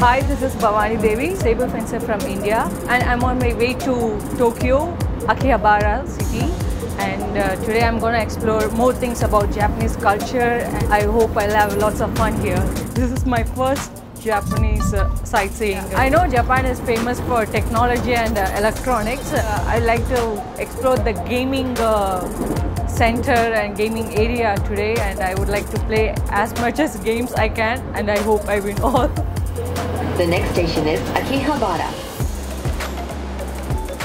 Hi, this is Bhavani Devi, saber fencer from India, and I'm on my way to Tokyo, Akihabara city. And uh, today I'm going to explore more things about Japanese culture. And I hope I'll have lots of fun here. This is my first Japanese uh, sightseeing. I know Japan is famous for technology and uh, electronics. Uh, I like to explore the gaming uh, center and gaming area today and I would like to play as much as games I can and I hope I win all. The next station is Akihabara.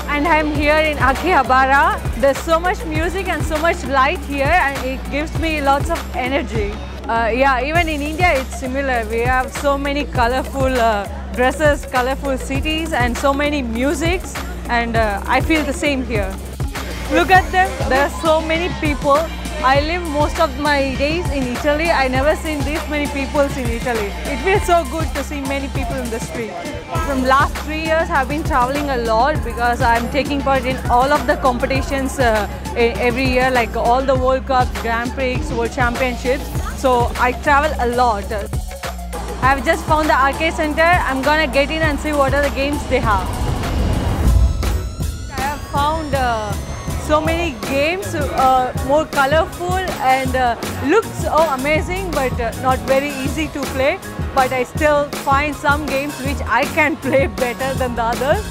and I'm here in Akihabara. There's so much music and so much light here and it gives me lots of energy. Uh, yeah, even in India it's similar. We have so many colorful uh, dresses, colorful cities and so many musics and uh, I feel the same here. Look at them, there are so many people. I live most of my days in Italy. I never seen this many people in Italy. It feels so good to see many people in the street. From last three years, I've been traveling a lot because I'm taking part in all of the competitions uh, every year, like all the World Cups, Grand Prix, World Championships. So I travel a lot. I've just found the arcade center. I'm gonna get in and see what are the games they have. I have found uh, so many games, uh, more colorful and uh, looks so amazing, but uh, not very easy to play. But I still find some games which I can play better than the others.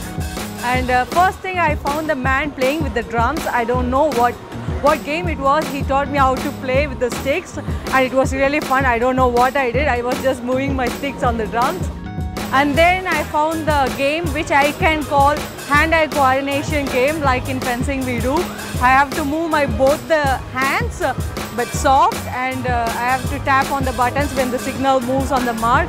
And uh, first thing I found the man playing with the drums. I don't know what what game it was. He taught me how to play with the sticks, and it was really fun. I don't know what I did. I was just moving my sticks on the drums. And then I found the game which I can call hand-eye coordination game like in fencing we do. I have to move my both the hands uh, but soft and uh, I have to tap on the buttons when the signal moves on the mark.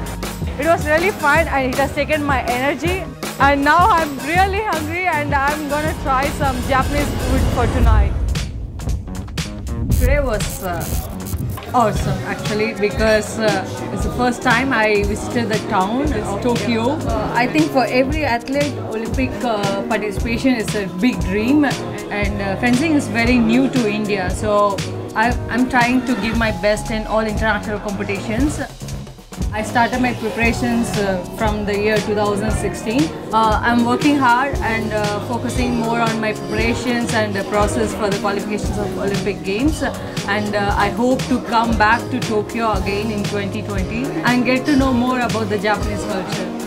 It was really fun and it has taken my energy and now I'm really hungry and I'm gonna try some Japanese food for tonight. Today was uh, awesome actually because uh, it's the first time I visited the town, it's Tokyo. Uh, I think for every athlete, Olympic uh, participation is a big dream and uh, fencing is very new to India. So I, I'm trying to give my best in all international competitions. I started my preparations uh, from the year 2016. Uh, I'm working hard and uh, focusing more on my preparations and the process for the qualifications of Olympic Games. And uh, I hope to come back to Tokyo again in 2020 and get to know more about the Japanese culture.